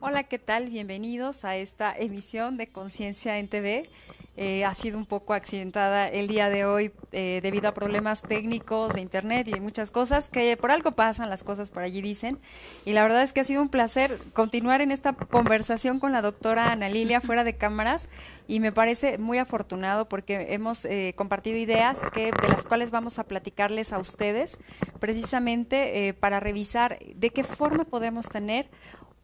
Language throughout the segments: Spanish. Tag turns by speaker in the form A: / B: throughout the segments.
A: Hola, ¿qué tal? Bienvenidos a esta emisión de Conciencia en TV. Eh, ha sido un poco accidentada el día de hoy eh, debido a problemas técnicos de internet y muchas cosas que por algo pasan, las cosas por allí dicen. Y la verdad es que ha sido un placer continuar en esta conversación con la doctora Ana Lilia fuera de cámaras y me parece muy afortunado porque hemos eh, compartido ideas que, de las cuales vamos a platicarles a ustedes precisamente para revisar de qué forma podemos tener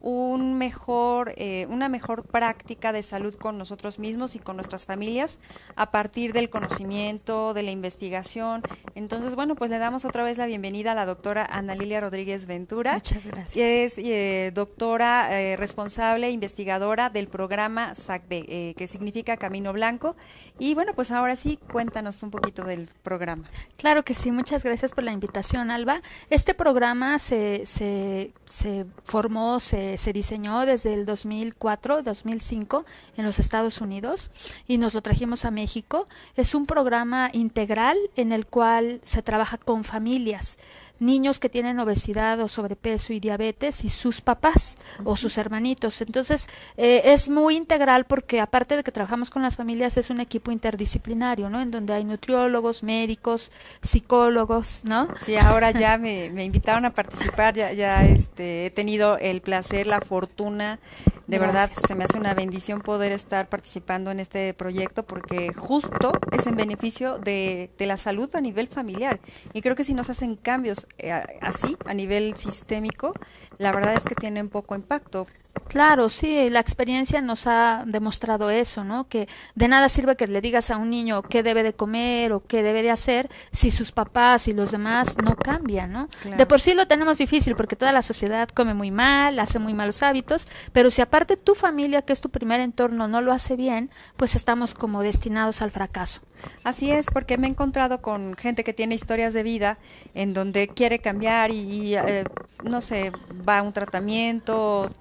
A: un mejor, eh, una mejor práctica de salud con nosotros mismos y con nuestras familias a partir del conocimiento, de la investigación. Entonces, bueno, pues le damos otra vez la bienvenida a la doctora Ana Lilia Rodríguez Ventura.
B: Muchas gracias.
A: Que es eh, doctora eh, responsable, investigadora del programa SACB, que significa Camino Blanco. Y bueno, pues ahora sí, cuéntanos un poquito del programa.
B: Claro que sí, muchas gracias por la invitación, Alba. Este programa se, se, se formó, se se diseñó desde el 2004, 2005 en los Estados Unidos y nos lo trajimos a México. Es un programa integral en el cual se trabaja con familias niños que tienen obesidad o sobrepeso y diabetes y sus papás o sus hermanitos. Entonces, eh, es muy integral porque aparte de que trabajamos con las familias, es un equipo interdisciplinario, ¿no? En donde hay nutriólogos, médicos, psicólogos, ¿no?
A: Sí, ahora ya me, me invitaron a participar, ya, ya este, he tenido el placer, la fortuna de verdad, se me hace una bendición poder estar participando en este proyecto porque justo es en beneficio de, de la salud a nivel familiar. Y creo que si nos hacen cambios eh, así, a nivel sistémico, la verdad es que tienen poco impacto.
B: Claro, sí, la experiencia nos ha demostrado eso, ¿no? Que de nada sirve que le digas a un niño qué debe de comer o qué debe de hacer si sus papás y los demás no cambian, ¿no? De por sí lo tenemos difícil porque toda la sociedad come muy mal, hace muy malos hábitos, pero si aparte tu familia, que es tu primer entorno, no lo hace bien, pues estamos como destinados al fracaso.
A: Así es, porque me he encontrado con gente que tiene historias de vida en donde quiere cambiar y, eh, no sé, va a un tratamiento,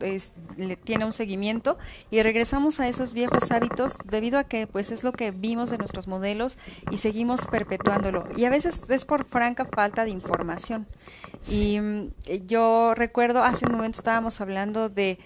A: le tiene un seguimiento y regresamos a esos viejos hábitos debido a que pues es lo que vimos de nuestros modelos y seguimos perpetuándolo. Y a veces es por franca falta de información. Y mm, yo recuerdo hace un momento estábamos hablando de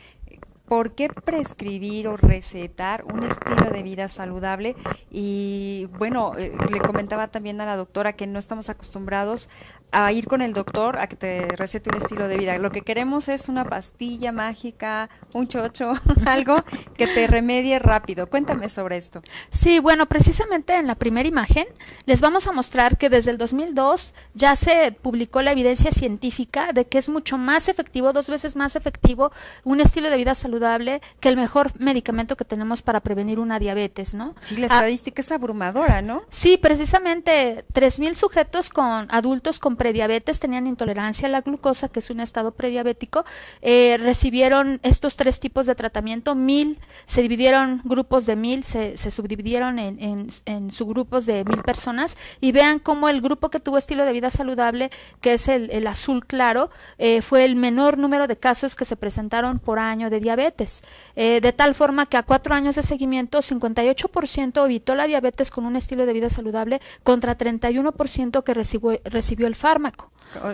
A: ¿por qué prescribir o recetar un estilo de vida saludable? Y bueno, eh, le comentaba también a la doctora que no estamos acostumbrados a ir con el doctor a que te recete un estilo de vida. Lo que queremos es una pastilla mágica, un chocho, algo que te remedie rápido. Cuéntame sobre esto.
B: Sí, bueno, precisamente en la primera imagen les vamos a mostrar que desde el 2002 ya se publicó la evidencia científica de que es mucho más efectivo, dos veces más efectivo, un estilo de vida saludable que el mejor medicamento que tenemos para prevenir una diabetes, ¿no?
A: Sí, la estadística es abrumadora, ¿no?
B: Sí, precisamente 3.000 sujetos con adultos con prediabetes, tenían intolerancia a la glucosa, que es un estado prediabético, eh, recibieron estos tres tipos de tratamiento, mil, se dividieron grupos de mil, se, subdividieron en, subgrupos de mil personas y vean cómo el grupo que tuvo estilo de vida saludable, que es el, azul claro, eh, fue el menor número de casos que se presentaron por año de diabetes, eh, de tal forma que a cuatro años de seguimiento, 58% evitó la diabetes con un estilo de vida saludable contra 31% que recibió, el fármaco.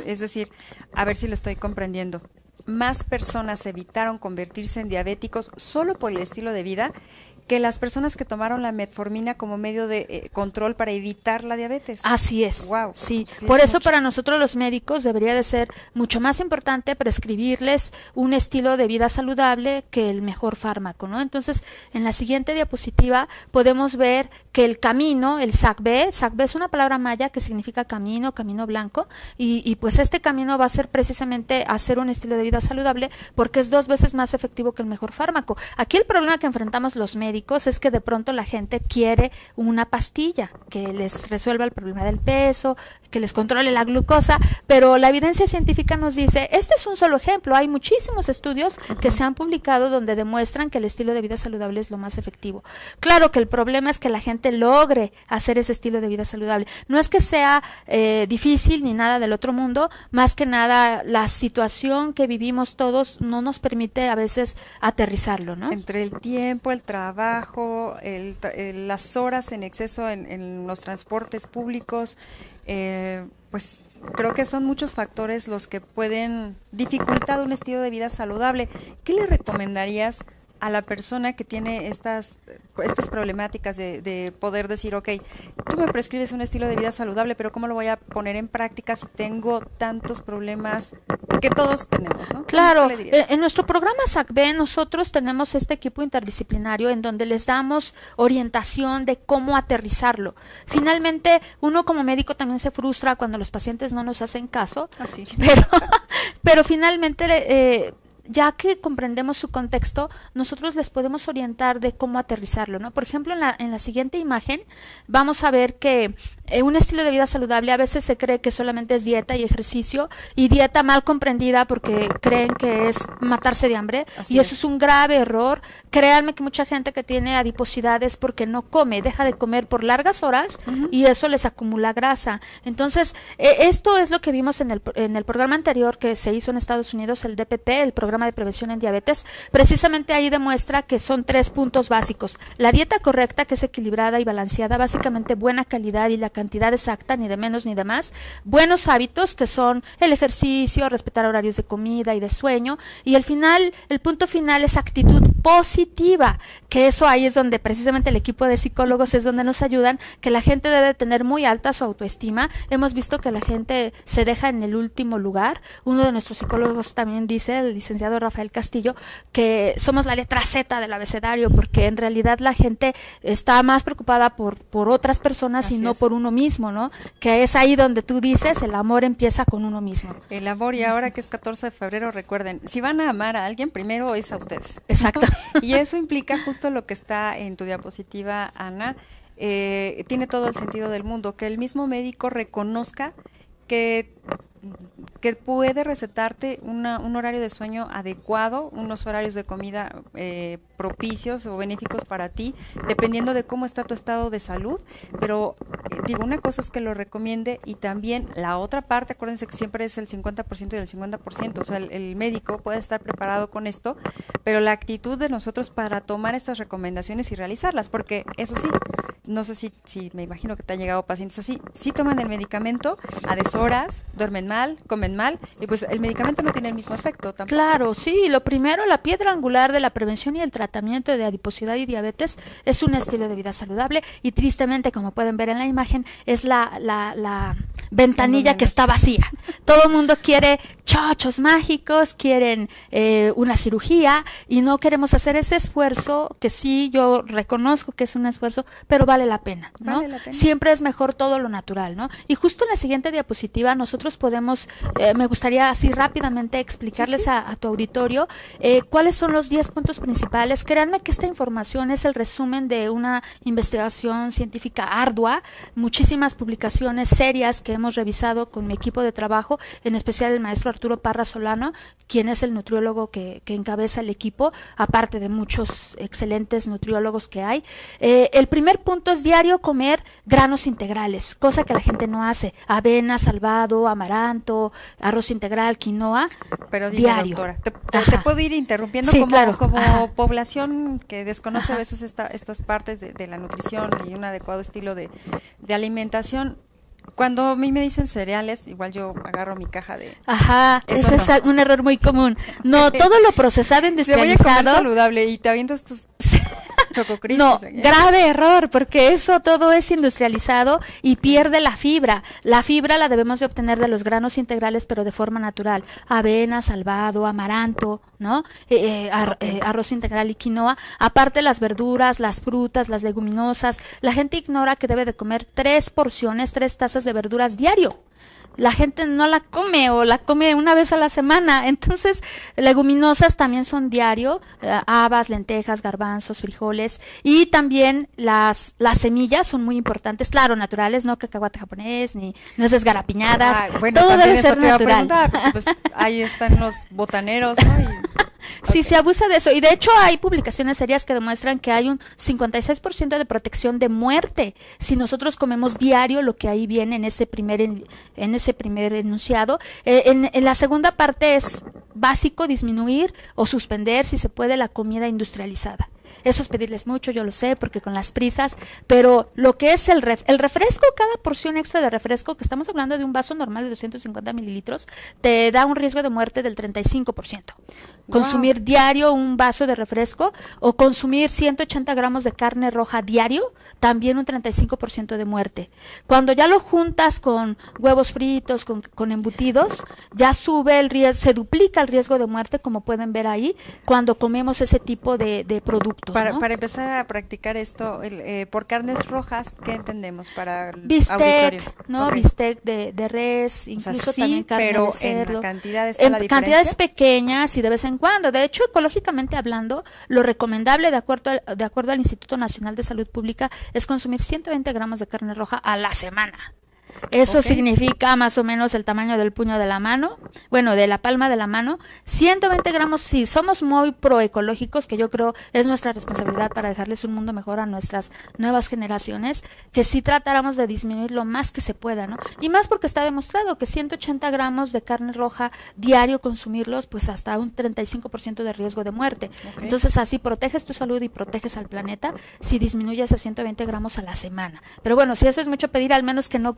A: Es decir, a ver si lo estoy comprendiendo. Más personas evitaron convertirse en diabéticos solo por el estilo de vida que las personas que tomaron la metformina como medio de eh, control para evitar la diabetes.
B: Así es. Wow. Sí, por eso para nosotros los médicos debería de ser mucho más importante prescribirles un estilo de vida saludable que el mejor fármaco, ¿no? Entonces, en la siguiente diapositiva podemos ver que el camino, el SACB, SACB es una palabra maya que significa camino, camino blanco, y, y pues este camino va a ser precisamente hacer un estilo de vida saludable porque es dos veces más efectivo que el mejor fármaco. Aquí el problema que enfrentamos los médicos es que de pronto la gente quiere una pastilla que les resuelva el problema del peso, que les controle la glucosa, pero la evidencia científica nos dice, este es un solo ejemplo, hay muchísimos estudios que se han publicado donde demuestran que el estilo de vida saludable es lo más efectivo. Claro que el problema es que la gente logre hacer ese estilo de vida saludable. No es que sea eh, difícil ni nada del otro mundo, más que nada la situación que vivimos todos no nos permite a veces aterrizarlo, ¿no?
A: Entre el tiempo, el trabajo, las horas en exceso en los transportes públicos, eh, pues creo que son muchos factores los que pueden dificultar un estilo de vida saludable. ¿Qué le recomendarías a la persona que tiene estas, estas problemáticas de, poder decir, ok, tú me prescribes un estilo de vida saludable, pero ¿cómo lo voy a poner en práctica si tengo tantos problemas que todos tenemos?
B: Claro, eh, en nuestro programa SACB nosotros tenemos este equipo interdisciplinario en donde les damos orientación de cómo aterrizarlo. Finalmente, uno como médico también se frustra cuando los pacientes no nos hacen caso,
A: Así.
B: pero, pero finalmente... Eh, ya que comprendemos su contexto, nosotros les podemos orientar de cómo aterrizarlo, ¿no? Por ejemplo, en la, en la siguiente imagen vamos a ver que eh, un estilo de vida saludable a veces se cree que solamente es dieta y ejercicio y dieta mal comprendida porque creen que es matarse de hambre y eso es. un grave error. Créanme que mucha gente que tiene adiposidades porque no come, deja de comer por largas horas y eso les acumula grasa. Entonces, eh, esto es lo que vimos en el, en el programa anterior que se hizo en Estados Unidos, el DPP, el programa de prevención en diabetes. Precisamente ahí demuestra que son tres puntos básicos. La dieta correcta, que es equilibrada y balanceada, básicamente buena calidad y la cantidad exacta, ni de menos ni de más. Buenos hábitos, que son el ejercicio, respetar horarios de comida y de sueño. Y el final, el punto final es actitud positiva, que eso ahí es donde precisamente el equipo de psicólogos es donde nos ayudan, que la gente debe tener muy alta su autoestima. Hemos visto que la gente se deja en el último lugar. Uno de nuestros psicólogos también dice, el licenciado Rafael Castillo, que somos la letra Z del abecedario, porque en realidad la gente está más preocupada por, por otras personas y no por uno mismo, ¿no? Que es ahí donde tú dices, el amor empieza con uno mismo.
A: El amor, y ahora que es 14 de febrero, recuerden, si van a amar a alguien, primero es a ustedes.
B: Exacto.
A: y eso implica justo lo que está en tu diapositiva, Ana. Eh, tiene todo el sentido del mundo, que el mismo médico reconozca que que puede recetarte una, un horario de sueño adecuado, unos horarios de comida eh, propicios o benéficos para ti, dependiendo de cómo está tu estado de salud. Pero eh, digo, una cosa es que lo recomiende y también la otra parte, acuérdense que siempre es el 50% y el 50%, o sea, el, el, médico puede estar preparado con esto, pero la actitud de nosotros para tomar estas recomendaciones y realizarlas, porque eso sí, no sé si, si me imagino que te han llegado pacientes así, si toman el medicamento a deshoras, duermen mal, comen mal, y pues el medicamento no tiene el mismo efecto tampoco.
B: Claro, sí, lo primero, la piedra angular de la prevención y el tratamiento de adiposidad y diabetes es un estilo de vida saludable y tristemente, como pueden ver en la imagen, es la, la, la ventanilla que está vacía. Todo el mundo quiere chochos mágicos, quieren eh, una cirugía y no queremos hacer ese esfuerzo que sí, yo reconozco que es un esfuerzo, pero vale la pena, ¿no?
A: Vale la pena.
B: Siempre es mejor todo lo natural, ¿no? Y justo en la siguiente diapositiva nosotros podemos, eh, me gustaría así rápidamente explicarles
A: Sí, sí.
B: A, a, tu auditorio eh, cuáles son los 10 puntos principales. Créanme que esta información es el resumen de una investigación científica ardua, muchísimas publicaciones serias que hemos revisado con mi equipo de trabajo, en especial el maestro Arturo Parra Solano, quien es el nutriólogo que, que encabeza el equipo, aparte de muchos excelentes nutriólogos que hay. Eh, el primer punto es diario comer granos integrales, cosa que la gente no hace. Avena, salvado, amaranto, arroz integral, quinoa.
A: Pero
B: diario.
A: doctora, te, te, te, puedo ir interrumpiendo
B: sí,
A: como,
B: claro.
A: como población que desconoce Ajá. a veces esta, estas partes de, de, la nutrición y un adecuado estilo de, de alimentación. Cuando a mí me dicen cereales, igual yo agarro mi caja de.
B: Ajá, ese no. es un error muy común. No, todo lo procesado, industrializado.
A: Te voy a comer saludable y te avientas tus.
B: No, grave error, porque eso todo es industrializado y pierde la fibra. La fibra la debemos de obtener de los granos integrales, pero de forma natural. Avena, salvado, amaranto, ¿no? Eh, ar, eh, arroz integral y quinoa. Aparte las verduras, las frutas, las leguminosas. La gente ignora que debe de comer tres porciones, tres tazas de verduras diario la gente no la come o la come una vez a la semana. Entonces, leguminosas también son diario, eh, habas, lentejas, garbanzos, frijoles y también las, las semillas son muy importantes, claro, naturales, no cacahuate japonés ni nueces garapiñadas. Ah, bueno, Todo debe ser natural.
A: Pues, ahí están los botaneros, ¿no? Y...
B: Sí, okay. se abusa de eso. Y de hecho hay publicaciones serias que demuestran que hay un 56% de protección de muerte si nosotros comemos diario lo que ahí viene en ese primer, en, en ese primer enunciado. Eh, en, en, la segunda parte es básico disminuir o suspender, si se puede, la comida industrializada. Eso es pedirles mucho, yo lo sé, porque con las prisas, pero lo que es el, el refresco, cada porción extra de refresco, que estamos hablando de un vaso normal de 250 mililitros, te da un riesgo de muerte del 35%. Consumir diario un vaso de refresco o consumir 180 gramos de carne roja diario, también un 35% de muerte. Cuando ya lo juntas con huevos fritos, con, embutidos, ya sube el riesgo, se duplica el riesgo de muerte, como pueden ver ahí, cuando comemos ese tipo de, productos.
A: Para, para, empezar a practicar esto, eh, por carnes rojas, ¿qué entendemos para el
B: Bistec, ¿no? Bistec de, res, incluso también carne de cerdo.
A: En cantidades,
B: en cantidades pequeñas y de vez en cuando. De hecho, ecológicamente hablando, lo recomendable de acuerdo, al, de acuerdo al Instituto Nacional de Salud Pública es consumir 120 gramos de carne roja a la semana. Eso significa más o menos el tamaño del puño de la mano, bueno, de la palma de la mano. 120 gramos, si somos muy proecológicos, que yo creo es nuestra responsabilidad para dejarles un mundo mejor a nuestras nuevas generaciones, que sí tratáramos de disminuir lo más que se pueda, ¿no? Y más porque está demostrado que 180 gramos de carne roja diario consumirlos, pues hasta un 35% de riesgo de muerte. Entonces así proteges tu salud y proteges al planeta si disminuyes a 120 gramos a la semana. Pero bueno, si eso es mucho pedir, al menos que no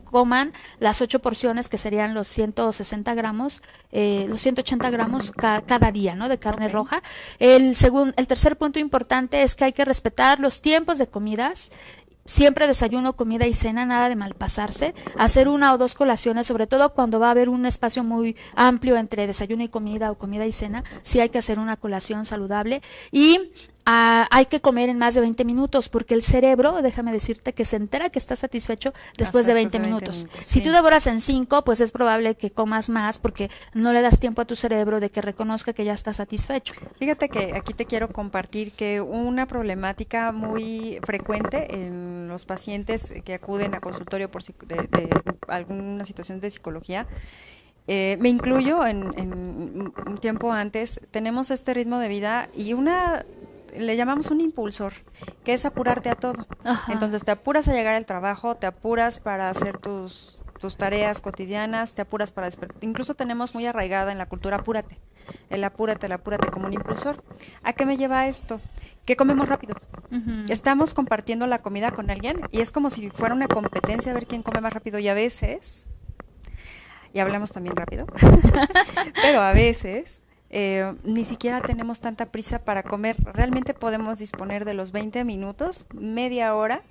B: las ocho porciones que serían los 160 gramos, eh, los 180 gramos cada día, ¿no? De carne roja. El, segundo, el tercer punto importante es que hay que respetar los tiempos de comidas siempre desayuno, comida y cena, nada de malpasarse, hacer una o dos colaciones, sobre todo cuando va a haber un espacio muy amplio entre desayuno y comida o comida y cena, sí hay que hacer una colación saludable y hay que comer en más de 20 minutos, porque el cerebro, déjame decirte, que se entera que está satisfecho después, de, 20 minutos. si tú devoras en 5, pues es probable que comas más, porque no le das tiempo a tu cerebro de que reconozca que ya está satisfecho.
A: Fíjate que aquí te quiero compartir que una problemática muy frecuente en los pacientes que acuden a consultorio por de, alguna situación de psicología eh, me incluyo en, en, un tiempo antes, tenemos este ritmo de vida y una le llamamos un impulsor, que es apurarte a todo. Entonces te apuras a llegar al trabajo, te apuras para hacer tus, tus tareas cotidianas, te apuras para despertar. Incluso tenemos muy arraigada en la cultura apúrate. El apúrate, el apúrate como un impulsor. ¿A qué me lleva esto? Que comemos rápido. Estamos compartiendo la comida con alguien y es como si fuera una competencia a ver quién come más rápido y a veces, y hablamos también rápido, pero a veces eh, ni siquiera tenemos tanta prisa para comer. Realmente podemos disponer de los 20 minutos, media hora,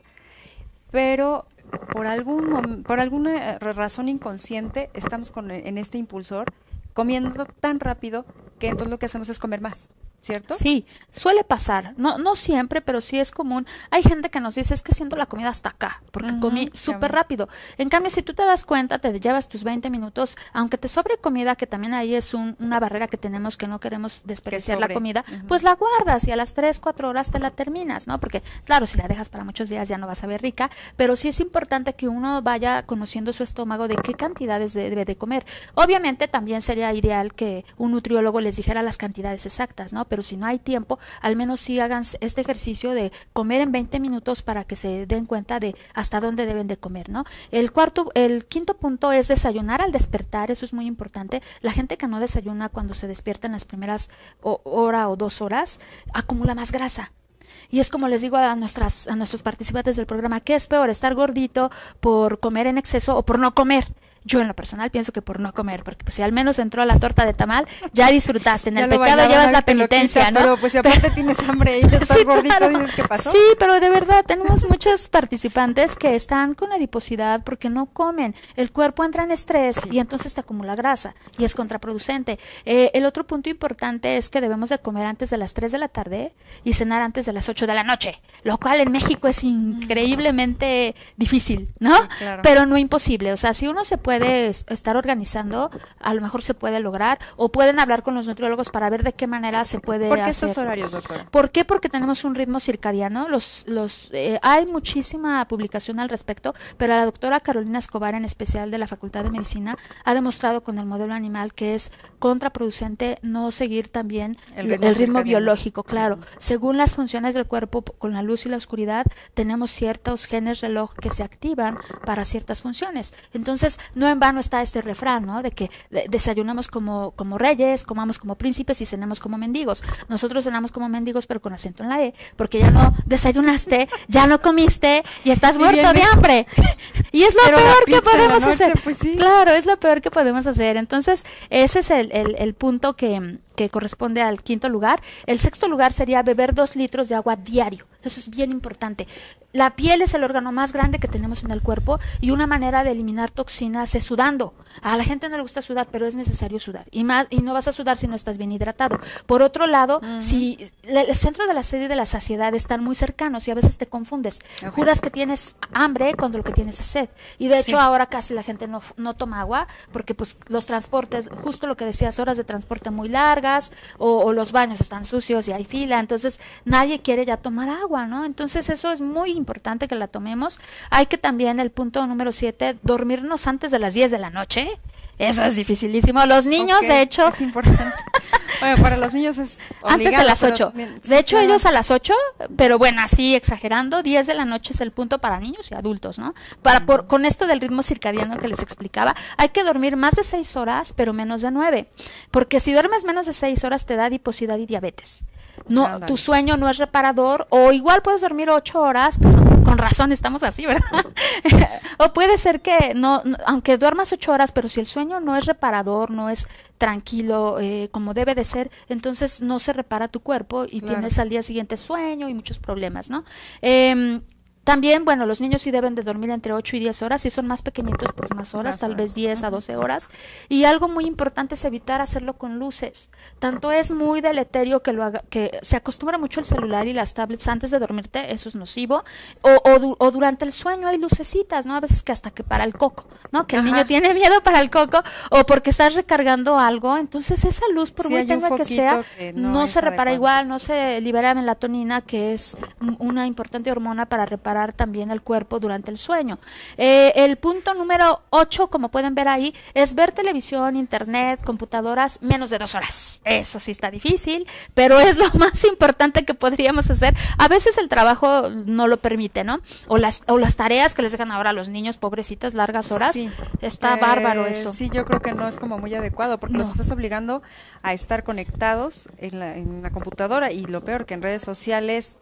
A: pero por, algún, por alguna eh, razón inconsciente estamos con, en este impulsor comiendo tan rápido que entonces lo que hacemos es comer más. ¿Cierto?
B: Sí, suele pasar, no, no siempre, pero sí es común. Hay gente que nos dice, es que siento la comida hasta acá, porque comí súper rápido. En cambio, si tú te das cuenta, te llevas tus 20 minutos, aunque te sobre comida, que también ahí es una barrera que tenemos, que no queremos desperdiciar la comida, pues la guardas y a las 3, 4 horas te la terminas, ¿no? Porque, claro, si la dejas para muchos días ya no vas a ver rica, pero sí es importante que uno vaya conociendo su estómago de qué cantidades debe de comer. Obviamente también sería ideal que un nutriólogo les dijera las cantidades exactas, ¿no? Pero si no hay tiempo, al menos sí hagan este ejercicio de comer en 20 minutos para que se den cuenta de hasta dónde deben de comer, ¿no? El cuarto, el quinto punto es desayunar al despertar, eso es muy importante. La gente que no desayuna cuando se despierta en las primeras hora o dos horas, acumula más grasa. Y es como les digo a, nuestras, a nuestros participantes del programa, ¿qué es peor, estar gordito por comer en exceso o por no comer? Yo en lo personal pienso que por no comer, porque pues, si al menos entró a la torta de tamal, ya disfrutaste. En el pecado llevas la penitencia, ¿no?
A: Pero pues si aparte tienes hambre y estás sí, gordito, dices, ¿qué pasó?
B: Sí, pero de verdad, tenemos muchos participantes que están con adiposidad porque no comen. El cuerpo entra en estrés y entonces te acumula grasa y es contraproducente. Eh, el otro punto importante es que debemos de comer antes de las 3 de la tarde y cenar antes de las 8 de la noche, lo cual en México es increíblemente difícil, ¿no? Pero no imposible. O sea, si uno se puede puede estar organizando, a lo mejor se puede lograr, o pueden hablar con los nutriólogos para ver de qué manera se puede
A: ¿Por qué estos horarios, doctora?
B: ¿Por qué? Porque tenemos un ritmo circadiano. Los, los, eh, hay muchísima publicación al respecto, pero la doctora Carolina Escobar, en especial de la Facultad de Medicina, ha demostrado con el modelo animal que es contraproducente no seguir también el ritmo, biológico, claro. Según las funciones del cuerpo, con la luz y la oscuridad, tenemos ciertos genes reloj que se activan para ciertas funciones. Entonces, no no en vano está este refrán, ¿no? De que desayunamos como, como reyes, comamos como príncipes y cenemos como mendigos. Nosotros cenamos como mendigos, pero con acento en la E, porque ya no desayunaste, ya no comiste y estás muerto de hambre. y es lo peor que podemos hacer. Pues claro, es lo peor que podemos hacer. Entonces, ese es el, el, el punto que, que corresponde al quinto lugar. El sexto lugar sería beber dos litros de agua diario. Eso es bien importante. La piel es el órgano más grande que tenemos en el cuerpo y una manera de eliminar toxinas es sudando. A la gente no le gusta sudar, pero es necesario sudar. Y, más, y no vas a sudar si no estás bien hidratado. Por otro lado, si el centro de la sed y de la saciedad están muy cercanos y a veces te confundes. Juras que tienes hambre cuando lo que tienes es sed. Y de hecho ahora casi la gente no, no toma agua porque pues los transportes, justo lo que decías, horas de transporte muy largas o, o los baños están sucios y hay fila. Entonces nadie quiere ya tomar agua, ¿no? Entonces eso es muy importante que la tomemos. Hay que también, el punto número siete, dormirnos antes de las 10 de la noche. Eso es dificilísimo. Los niños, de hecho...
A: Es importante. bueno, para los niños es...
B: Antes de las 8. de hecho, ellos a las 8, pero bueno, así exagerando, 10 de la noche es el punto para niños y adultos, ¿no? Para por, con esto del ritmo circadiano que les explicaba, hay que dormir más de 6 horas, pero menos de 9. Porque si duermes menos de 6 horas te da adiposidad y diabetes no, tu sueño no es reparador, o igual puedes dormir ocho horas, con razón estamos así, ¿verdad? o puede ser que no, aunque duermas ocho horas, pero si el sueño no es reparador, no es tranquilo eh, como debe de ser, entonces no se repara tu cuerpo y tienes al día siguiente sueño y muchos problemas, ¿no? Eh, también, bueno, los niños sí deben de dormir entre 8 y 10 horas, si son más pequeñitos, pues más horas, tal vez 10 a 12 horas. Y algo muy importante es evitar hacerlo con luces. Tanto es muy deleterio que lo haga, que se acostumbra mucho el celular y las tablets antes de dormirte, eso es nocivo. O, o, durante el sueño hay lucecitas, ¿no? A veces que hasta que para el coco, ¿no? Que el niño tiene miedo para el coco o porque estás recargando algo, entonces esa luz, por muy tenga que sea, no, se repara igual, no se libera melatonina, que es una importante hormona para reparar también el cuerpo durante el sueño. Eh, el punto número 8, como pueden ver ahí, es ver televisión, internet, computadoras menos de dos horas. Eso sí está difícil, pero es lo más importante que podríamos hacer. A veces el trabajo no lo permite, ¿no? O las, o las tareas que les dejan ahora a los niños, pobrecitas, largas horas. Sí. Está bárbaro eso.
A: Sí, yo creo que no es como muy adecuado porque los estás obligando a estar conectados en la, en la computadora y lo peor que en redes sociales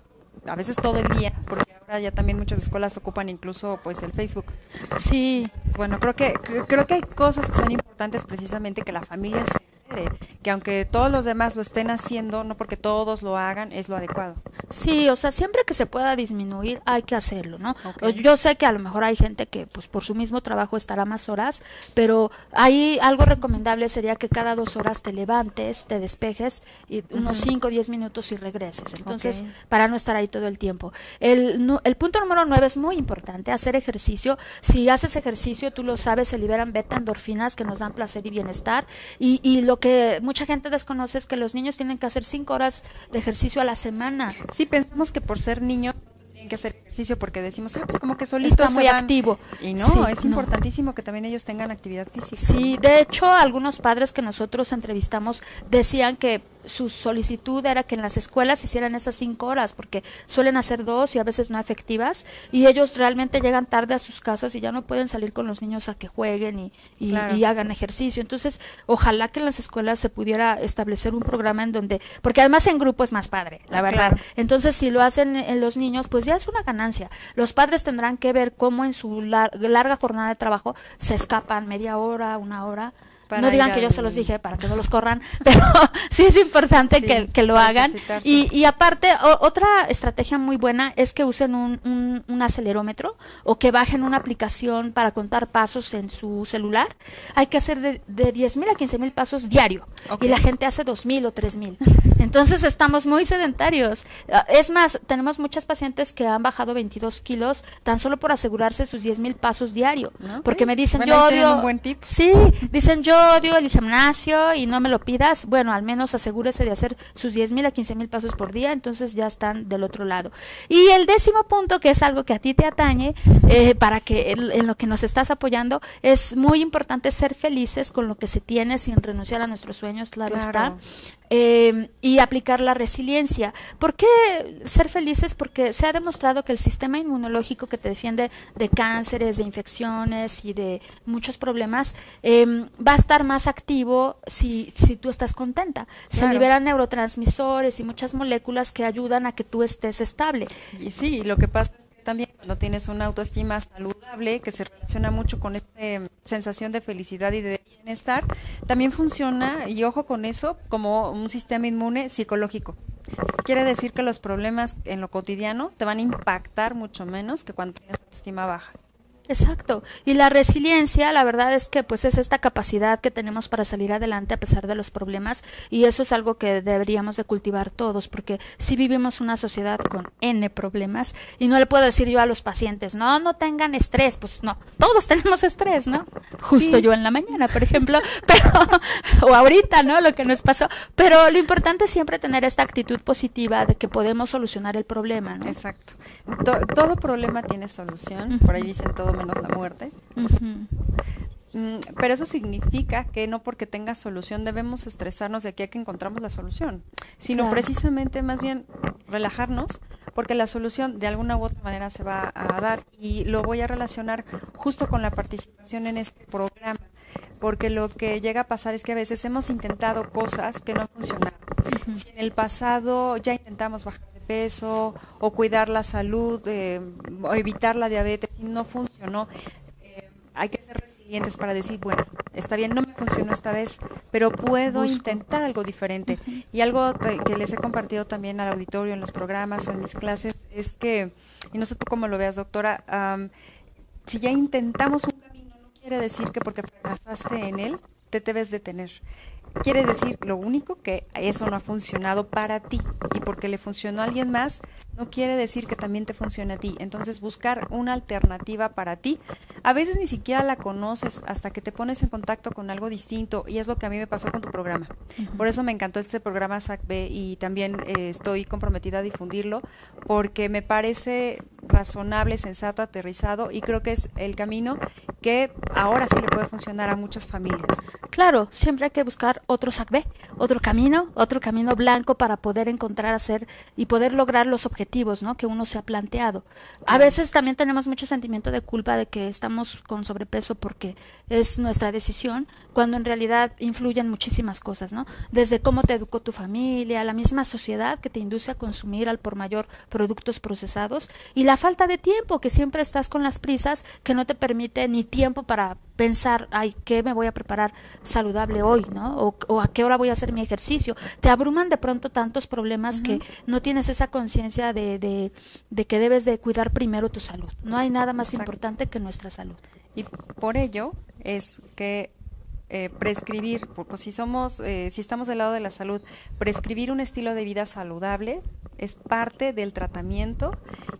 A: a veces todo el día, porque ahora ya también muchas escuelas ocupan incluso pues el Facebook.
B: Sí.
A: Bueno, creo que creo que hay cosas que son importantes precisamente que la familia se que aunque todos los demás lo estén haciendo, no porque todos lo hagan, es lo adecuado.
B: Sí, o sea, siempre que se pueda disminuir, hay que hacerlo, ¿no? Yo sé que a lo mejor hay gente que, pues, por su mismo trabajo estará más horas, pero ahí algo recomendable sería que cada dos horas te levantes, te despejes y unos cinco o diez minutos y regreses. Entonces, para no estar ahí todo el tiempo. El, el punto número nueve es muy importante, hacer ejercicio. Si haces ejercicio, tú lo sabes, se liberan beta endorfinas que nos dan placer y bienestar. Y, y lo que mucha gente desconoce es que los niños tienen que hacer cinco horas de ejercicio a la semana.
A: Sí, pensamos que por ser niños tienen que hacer ejercicio porque decimos, ah, pues como que solito
B: está muy activo.
A: Y no, es importantísimo que también ellos tengan actividad física.
B: Sí, de hecho, algunos padres que nosotros entrevistamos decían que su solicitud era que en las escuelas hicieran esas cinco horas, porque suelen hacer dos y a veces no efectivas, y ellos realmente llegan tarde a sus casas y ya no pueden salir con los niños a que jueguen y, y, hagan ejercicio. Entonces, ojalá que en las escuelas se pudiera establecer un programa en donde, porque además en grupo es más padre, la verdad. Entonces, si lo hacen en los niños, pues ya es una ganancia. Los padres tendrán que ver cómo en su larga jornada de trabajo se escapan media hora, una hora no digan que yo se los dije para que no los corran, pero sí es importante que, lo hagan. Y, y, aparte, otra estrategia muy buena es que usen un, un, acelerómetro o que bajen una aplicación para contar pasos en su celular. Hay que hacer de, de 10 mil a 15 mil pasos diario y la gente hace 2 mil o 3 mil. Entonces estamos muy sedentarios. Ah, es más, tenemos muchas pacientes que han bajado 22 kilos tan solo por asegurarse sus 10 mil pasos diario. Porque me dicen, yo odio... Sí, dicen, yo odio el gimnasio y no me lo pidas, bueno, al menos asegúrese de hacer sus 10 mil a 15 mil pasos por día, entonces ya están del otro lado. Y el décimo punto, que es algo que a ti te atañe, eh, para que en lo que nos estás apoyando, es muy importante ser felices con lo que se tiene sin renunciar a nuestros sueños, claro, está. Eh, y aplicar la resiliencia. ¿Por qué ser felices? Porque se ha demostrado que el sistema inmunológico que te defiende de cánceres, de infecciones y de muchos problemas em, va a estar más activo si, si tú estás contenta. Se liberan neurotransmisores y muchas moléculas que ayudan a que tú estés estable.
A: Y sí, lo que pasa también cuando tienes una autoestima saludable, que se relaciona mucho con esta sensación de felicidad y de bienestar, también funciona, y ojo con eso, como un sistema inmune psicológico. Quiere decir que los problemas en lo cotidiano te van a impactar mucho menos que cuando tienes autoestima baja.
B: Exacto. Y la resiliencia, la verdad es que pues es esta capacidad que tenemos para salir adelante a pesar de los problemas y eso es algo que deberíamos de cultivar todos porque si vivimos una sociedad con N problemas y no le puedo decir yo a los pacientes, no, no tengan estrés, pues no, todos tenemos estrés, ¿no? Justo yo en la mañana, por ejemplo, pero o ahorita, ¿no? Lo que nos pasó, pero lo importante es siempre tener esta actitud positiva de que podemos solucionar el problema, ¿no?
A: Exacto. todo problema tiene solución, por ahí dicen todo menos la muerte. Mm, pero eso significa que no porque tenga solución debemos estresarnos de aquí a que encontramos la solución, sino precisamente más bien relajarnos porque la solución de alguna u otra manera se va a dar y lo voy a relacionar justo con la participación en este programa porque lo que llega a pasar es que a veces hemos intentado cosas que no han funcionado. Si en el pasado ya intentamos bajar peso o cuidar la salud eh, o evitar la diabetes y no funcionó, eh, hay que ser resilientes para decir, bueno, está bien, no me funcionó esta vez, pero puedo intentar algo diferente. Y algo que les he compartido también al auditorio en los programas o en mis clases es que, y no sé tú cómo lo veas, doctora, si ya intentamos un camino, no quiere decir que porque fracasaste en él, te debes detener quiere decir lo único que eso no ha funcionado para ti y porque le funcionó a alguien más no quiere decir que también te funcione a ti. Entonces buscar una alternativa para ti. A veces ni siquiera la conoces hasta que te pones en contacto con algo distinto y es lo que a mí me pasó con tu programa. Por eso me encantó este programa SACB y también eh, estoy comprometida a difundirlo porque me parece razonable, sensato, aterrizado y creo que es el camino que ahora sí le puede funcionar a muchas familias.
B: Claro, siempre hay que buscar otro SACB, otro camino, otro camino blanco para poder encontrar, hacer y poder lograr los objetivos ¿no? que uno se ha planteado. A veces también tenemos mucho sentimiento de culpa de que estamos con sobrepeso porque es nuestra decisión, cuando en realidad influyen muchísimas cosas, ¿no? Desde cómo te educó tu familia, la misma sociedad que te induce a consumir al por mayor productos procesados y la falta de tiempo, que siempre estás con las prisas que no te permite ni tiempo para pensar, ay, ¿qué me voy a preparar saludable hoy, ¿no? O, a qué hora voy a hacer mi ejercicio. Te abruman de pronto tantos problemas que no tienes esa conciencia de, de, que debes de cuidar primero tu salud. No hay nada más importante que nuestra salud.
A: Y por ello es que eh, prescribir, porque si somos, eh, si estamos del lado de la salud, prescribir un estilo de vida saludable es parte del tratamiento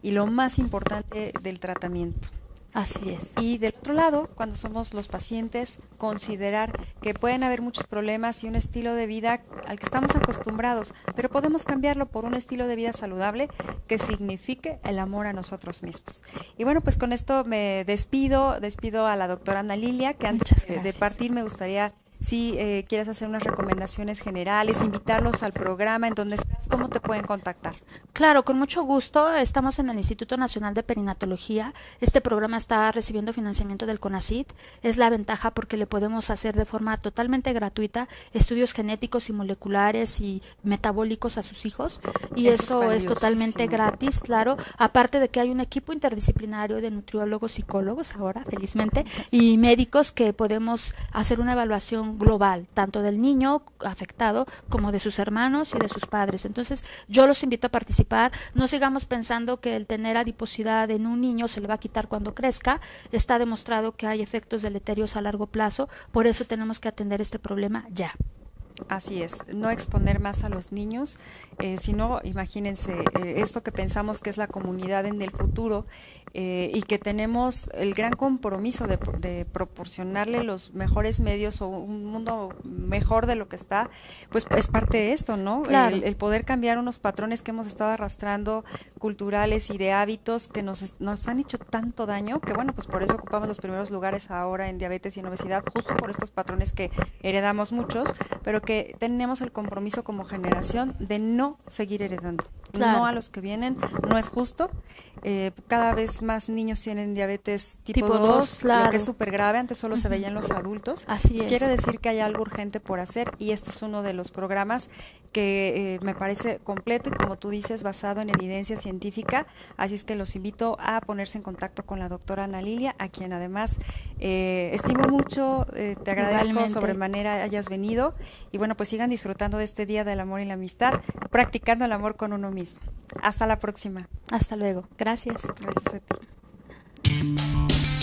A: y lo más importante del tratamiento.
B: Así es.
A: Y del otro lado, cuando somos los pacientes, considerar que pueden haber muchos problemas y un estilo de vida al que estamos acostumbrados, pero podemos cambiarlo por un estilo de vida saludable que signifique el amor a nosotros mismos. Y bueno, pues con esto me despido, despido a la doctora Ana Lilia, que antes de partir me gustaría si eh, quieres hacer unas recomendaciones generales, invitarlos al programa en donde estás, ¿cómo te pueden contactar?
B: Claro, con mucho gusto. Estamos en el Instituto Nacional de Perinatología. Este programa está recibiendo financiamiento del CONACIT. Es la ventaja porque le podemos hacer de forma totalmente gratuita estudios genéticos y moleculares y metabólicos a sus hijos. Y eso, es totalmente gratis, claro. Aparte de que hay un equipo interdisciplinario de nutriólogos, psicólogos ahora, felizmente, y médicos que podemos hacer una evaluación global, tanto del niño afectado como de sus hermanos y de sus padres. Entonces, yo los invito a participar. No sigamos pensando que el tener adiposidad en un niño se le va a quitar cuando crezca. Está demostrado que hay efectos deleterios a largo plazo. Por eso tenemos que atender este problema ya.
A: Así es, no exponer más a los niños, eh, sino imagínense eh, esto que pensamos que es la comunidad en el futuro eh, y que tenemos el gran compromiso de, proporcionarle los mejores medios o un mundo mejor de lo que está, pues es parte de esto, ¿no? El, poder cambiar unos patrones que hemos estado arrastrando culturales y de hábitos que nos, nos han hecho tanto daño, que bueno, pues por eso ocupamos los primeros lugares ahora en diabetes y en obesidad, justo por estos patrones que heredamos muchos, pero porque tenemos el compromiso como generación de no seguir heredando. No a los que vienen, no es justo. Eh, cada vez más niños tienen diabetes tipo, 2, lo que es súper grave, antes solo se veía en los adultos.
B: Así es.
A: Quiere decir que hay algo urgente por hacer y este es uno de los programas que eh, me parece completo y como tú dices, basado en evidencia científica. Así es que los invito a ponerse en contacto con la doctora Ana Lilia, a quien además eh, estimo mucho, eh, te agradezco sobremanera hayas venido y bueno, pues sigan disfrutando de este Día del Amor y la Amistad, practicando el amor con uno mismo. Hasta la próxima.
B: Hasta luego. Gracias.
A: Gracias a ti. Thank you.